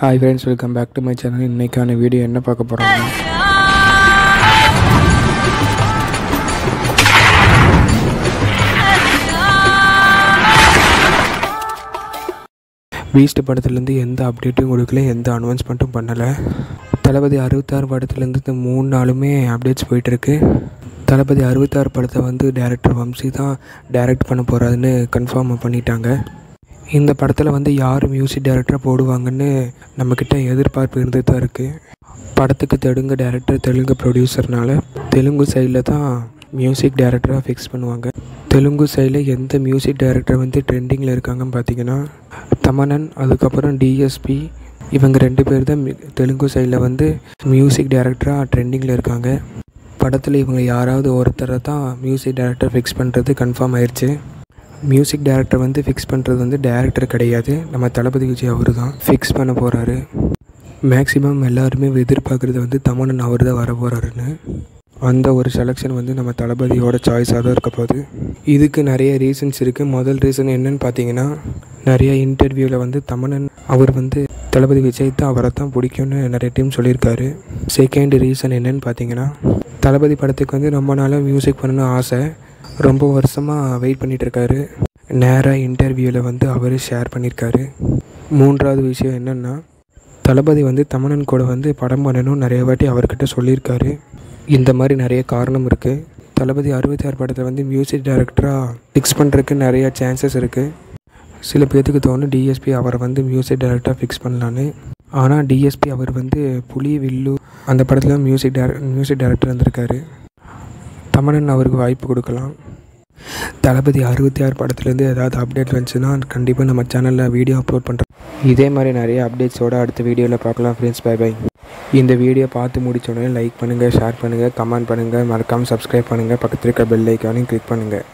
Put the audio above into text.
Hi friends welcome back to my channel இன்றைக்கான video என்ன பார்க்க போகிறோம்னா பீஸ்ட் படத்துலேருந்து எந்த அப்டேட்டும் கொடுக்கல எந்த அனௌன்ஸ்மெண்ட்டும் பண்ணலை. தளபதி அறுபத்தாறு படத்துலேருந்து இந்த மூணு நாளுமே அப்டேட்ஸ் போயிட்டுருக்கு. தளபதி அறுபத்தாறு படத்தை வந்து டேரக்டர் வம்சி தான் டைரக்ட் பண்ண போகிறாருன்னு கன்ஃபார்ம் பண்ணிட்டாங்க. இந்த படத்தில் வந்து யார் மியூசிக் டைரக்டராக போடுவாங்கன்னு நம்மக்கிட்ட எதிர்பார்ப்பு இருந்துட்டு தான் இருக்குது படத்துக்கு தெலுங்கு டைரக்டர் தெலுங்கு ப்ரொடியூசர்னால தெலுங்கு சைடில் தான் மியூசிக் டைரக்டராக ஃபிக்ஸ் பண்ணுவாங்க. தெலுங்கு சைடில் எந்த மியூசிக் டைரக்டர் வந்து ட்ரெண்டிங்கில் இருக்காங்கன்னு பார்த்தீங்கன்னா தமனன் அதுக்கப்புறம் டிஎஸ்பி இவங்க ரெண்டு பேர் தான் தெலுங்கு சைடில் வந்து மியூசிக் டைரக்டராக ட்ரெண்டிங்கில் இருக்காங்க. படத்தில் இவங்க யாராவது ஒருத்தரை தான் மியூசிக் டைரக்டர் ஃபிக்ஸ் பண்ணுறது கன்ஃபார்ம் ஆயிடுச்சு மியூசிக் டைரக்டர் வந்து ஃபிக்ஸ் பண்ணுறது வந்து டைரக்டர் கிடையாது. நம்ம தளபதி விஜய் அவர் தான் ஃபிக்ஸ் பண்ண போகிறாரு மேக்ஸிமம் எல்லாருமே எதிர்பார்க்குறது வந்து தமனன் அவர் தான் வர போகிறாருன்னு அந்த ஒரு செலெக்ஷன் வந்து நம்ம தளபதியோட சாய்ஸாக தான் இருக்க போகுது. இதுக்கு நிறைய ரீசன்ஸ் இருக்குது முதல் ரீசன் என்னன்னு பார்த்தீங்கன்னா நிறைய இன்டர்வியூவில் வந்து தமனன் அவர் வந்து தளபதி விஜய் தான் அவரை தான் பிடிக்கும்னு நிறைய டைம் சொல்லியிருக்காரு. செகண்ட் ரீசன் என்னன்னு பார்த்தீங்கன்னா தளபதி படத்துக்கு வந்து ரொம்ப நாளாக மியூசிக் பண்ணணும்னு ஆசை. ரொம்ப வருஷமாக வெயிட் பண்ணிகிட்ருக்காரு நேராக இன்டர்வியூவில் வந்து அவர் ஷேர் பண்ணியிருக்காரு மூன்றாவது விஷயம் என்னென்னா தளபதி வந்து தமணன் கூட வந்து படம் பண்ணணும் நிறைய வாட்டி அவர்கிட்ட சொல்லியிருக்காரு இந்த மாதிரி நிறைய காரணம் இருக்குது தளபதி அறுபத்தாறு படத்தில் வந்து மியூசிக் டைரக்டராக ஃபிக்ஸ் பண்ணுறதுக்கு நிறையா சான்சஸ் இருக்குது சில பேர்த்துக்கு தோணும் டிஎஸ்பி அவரை வந்து மியூசிக் டைரக்டராக ஃபிக்ஸ் பண்ணலான்னு. ஆனால் டிஎஸ்பி அவர் வந்து புலி வில்லு அந்த படத்தில் மியூசிக் டேர மியூசிக் டைரக்டர் வந்திருக்காரு தமனன் அவருக்கு வாய்ப்பு கொடுக்கலாம். தளபதி அறுபத்தி ஆறு படத்துலேருந்து ஏதாவது அப்டேட் வந்துச்சுன்னா கண்டிப்பாக நம்ம சேனலில் வீடியோ அப்லோட் பண்ணுறோம் இதே மாதிரி நிறைய அப்டேட்ஸோட அடுத்த வீடியோவில் பார்க்கலாம் ஃப்ரெண்ட்ஸ் பை பை இந்த வீடியோ பார்த்து முடிச்ச லைக் பண்ணுங்கள் ஷேர் பண்ணுங்கள் கமெண்ட் பண்ணுங்கள் மறக்காமல் சப்ஸ்கிரைப் பண்ணுங்கள் பக்கத்தில் இருக்க பெல் ஐக்கானையும் கிளிக் பண்ணுங்கள்